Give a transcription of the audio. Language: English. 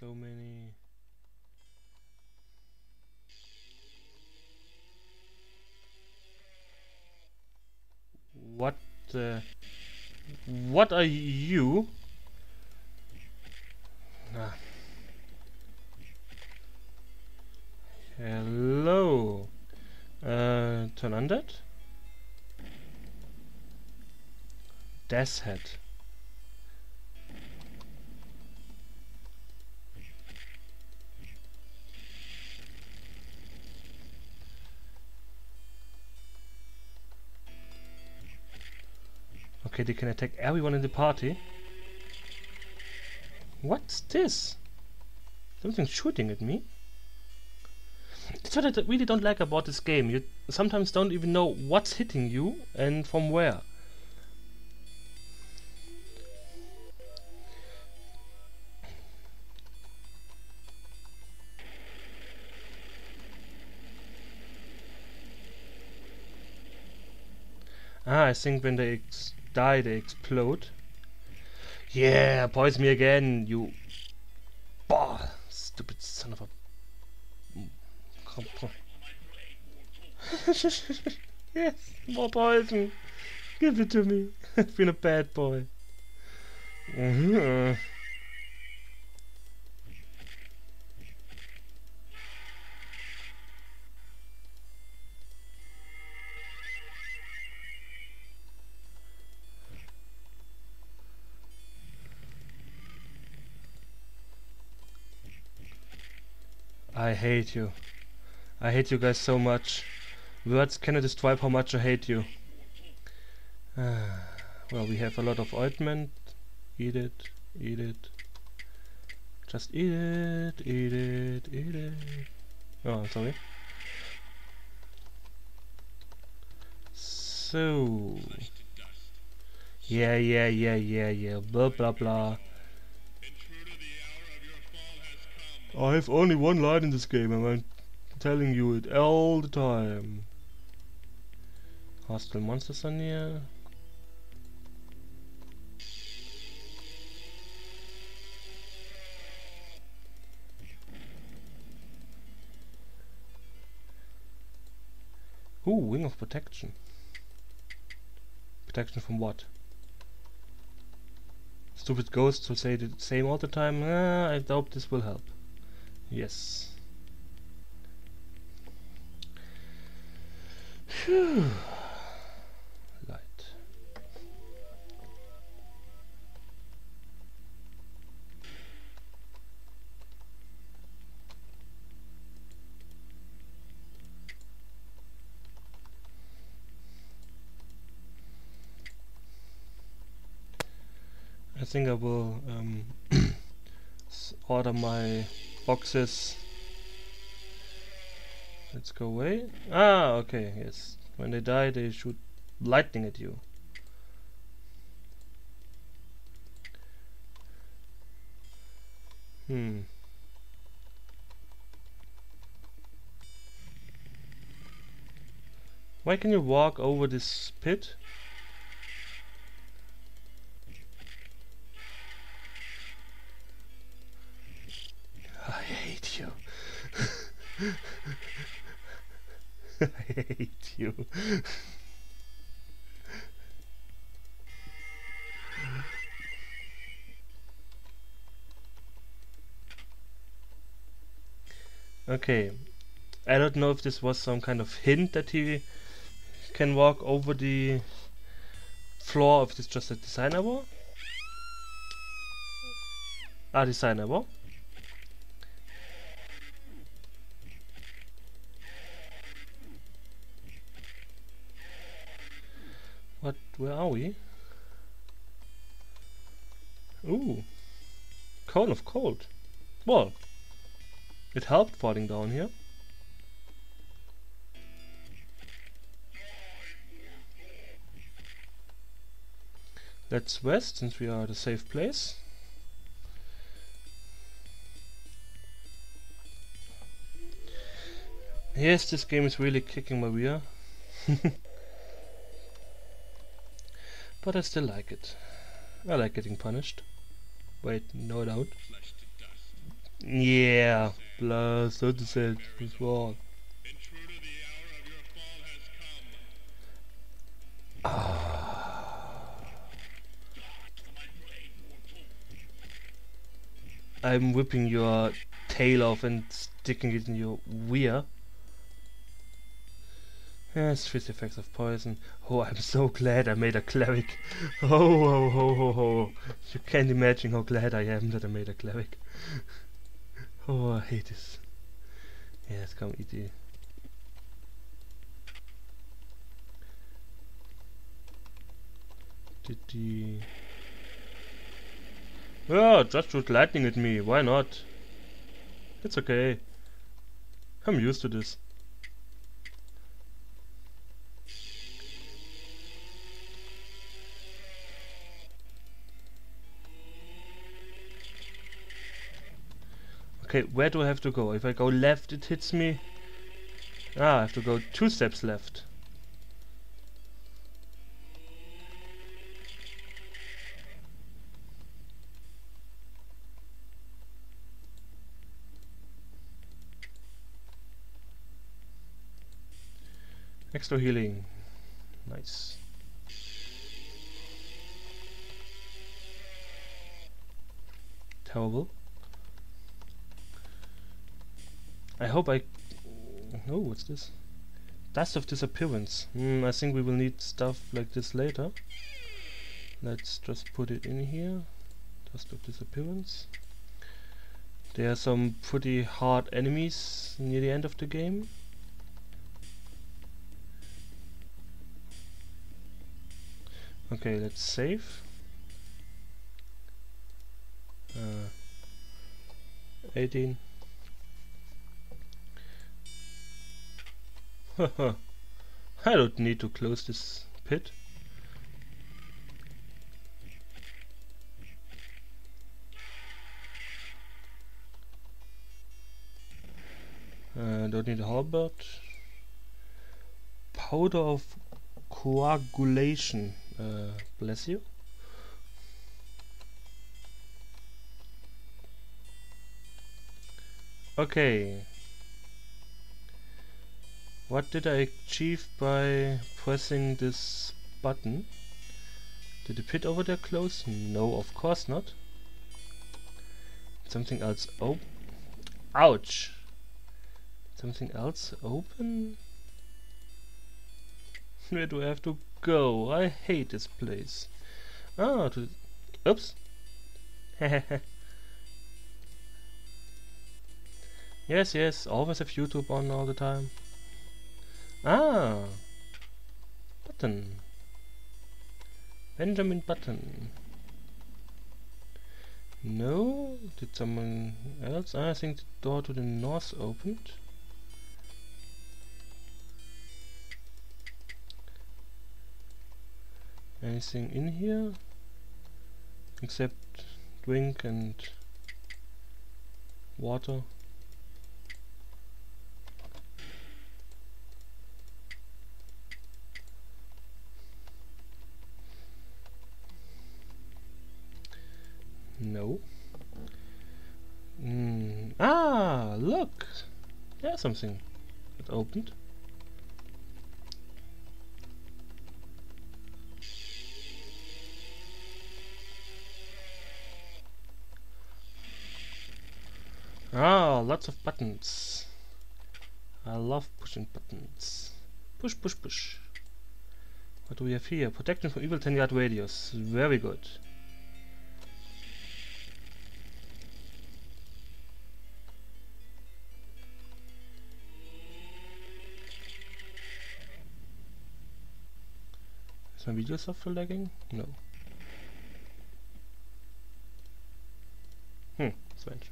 so many. What the? What are you? Hello. Uh, turn undead. Death's head. Okay, they can attack everyone in the party. What's this? Something shooting at me? That's what I really don't like about this game. You sometimes don't even know what's hitting you and from where. Ah, I think when they die, they explode. Yeah, poison me again, you... Bah, stupid son of a... yes, more poison. Give it to me. I've been a bad boy. Mm -hmm. I hate you. I hate you guys so much. Words cannot describe how much I hate you. well, we have a lot of ointment. Eat it, eat it. Just eat it, eat it, eat it. Oh, sorry. So... Yeah, yeah, yeah, yeah, yeah, blah, blah, blah. I have only one line in this game and I'm telling you it all the time. Hostile monsters are near. Ooh, Ring of Protection. Protection from what? Stupid ghosts who say the same all the time. Ah, I doubt this will help. Yes. Light. I think I will um, order my boxes. Let's go away. Ah, okay, yes. When they die, they shoot lightning at you. Hmm. Why can you walk over this pit? I hate you. okay. I don't know if this was some kind of hint that he can walk over the floor, if it's just a design error. Ah, design error. Where are we? Ooh. Cone of cold. Well, it helped falling down here. Let's west since we are at a safe place. Yes, this game is really kicking my rear. But I still like it. I like getting punished. Wait, no doubt. Yeah, Plus, plus 30 cents is wrong. Ah. I'm whipping your tail off and sticking it in your rear. Yes, three effects of poison. Oh, I'm so glad I made a cleric. Oh, ho, ho, oh, ho. You can't imagine how glad I am that I made a cleric. oh, I hate this. Yes, come it. Did the... Yeah, just shoot lightning at me, why not? It's okay. I'm used to this. Okay, where do I have to go? If I go left, it hits me. Ah, I have to go two steps left. Extra healing. Nice. Terrible. I hope I... Oh, what's this? Dust of Disappearance. Mm, I think we will need stuff like this later. Let's just put it in here. Dust of Disappearance. There are some pretty hard enemies near the end of the game. Okay, let's save. Uh, 18. I don't need to close this pit. Uh, don't need a halberd. Powder of coagulation. Uh, bless you. Okay. What did I achieve by pressing this button? Did the pit over there close? No, of course not. Something else open? Ouch! Something else open? Where do I have to go? I hate this place. Ah, to... Oops. yes, yes, always have YouTube on all the time. Ah! Button. Benjamin Button. No? Did someone else? Ah, I think the door to the north opened. anything in here except drink and water no mm. ah look there's something that opened Ah, lots of buttons. I love pushing buttons. Push, push, push. What do we have here? Protection from evil 10 yard radius. Very good. Is my video software lagging? No. Hmm, strange.